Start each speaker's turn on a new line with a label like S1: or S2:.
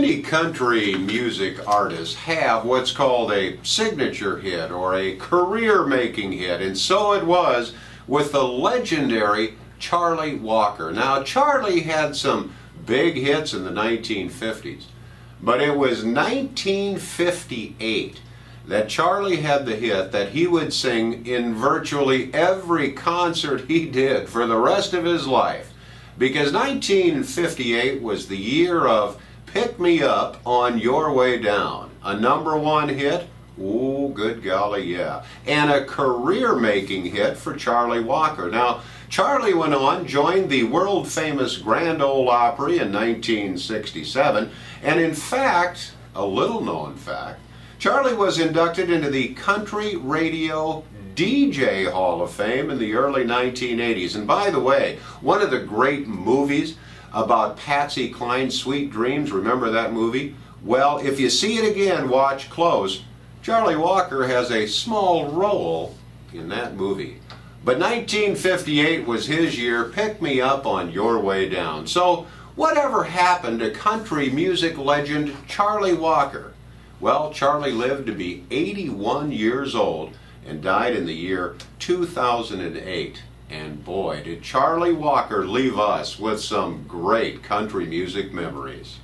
S1: Many country music artists have what's called a signature hit or a career-making hit, and so it was with the legendary Charlie Walker. Now, Charlie had some big hits in the 1950s, but it was 1958 that Charlie had the hit that he would sing in virtually every concert he did for the rest of his life. Because 1958 was the year of Pick Me Up on Your Way Down. A number one hit? Ooh, good golly, yeah. And a career-making hit for Charlie Walker. Now, Charlie went on, joined the world-famous Grand Ole Opry in 1967, and in fact, a little-known fact, Charlie was inducted into the Country Radio DJ Hall of Fame in the early 1980s. And by the way, one of the great movies about Patsy Cline's Sweet Dreams. Remember that movie? Well, if you see it again, watch close. Charlie Walker has a small role in that movie. But 1958 was his year. Pick me up on your way down. So, whatever happened to country music legend Charlie Walker? Well, Charlie lived to be 81 years old and died in the year 2008. And boy, did Charlie Walker leave us with some great country music memories.